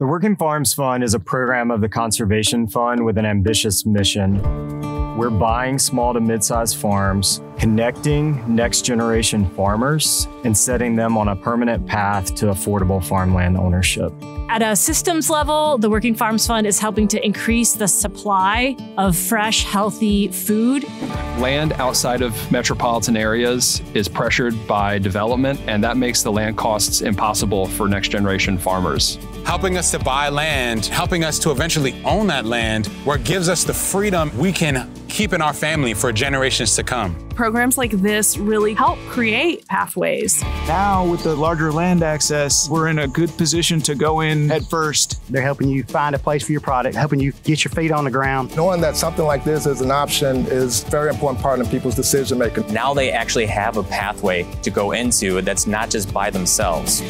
The Working Farms Fund is a program of the Conservation Fund with an ambitious mission. We're buying small to mid sized farms, connecting next generation farmers, and setting them on a permanent path to affordable farmland ownership. At a systems level, the Working Farms Fund is helping to increase the supply of fresh, healthy food. Land outside of metropolitan areas is pressured by development, and that makes the land costs impossible for next generation farmers. Helping us to buy land, helping us to eventually own that land, where it gives us the freedom we can keep in our family for generations to come. Programs like this really help create pathways. Now, with the larger land access, we're in a good position to go in head first. They're helping you find a place for your product, helping you get your feet on the ground. Knowing that something like this is an option is a very important part in people's decision making. Now they actually have a pathway to go into that's not just by themselves.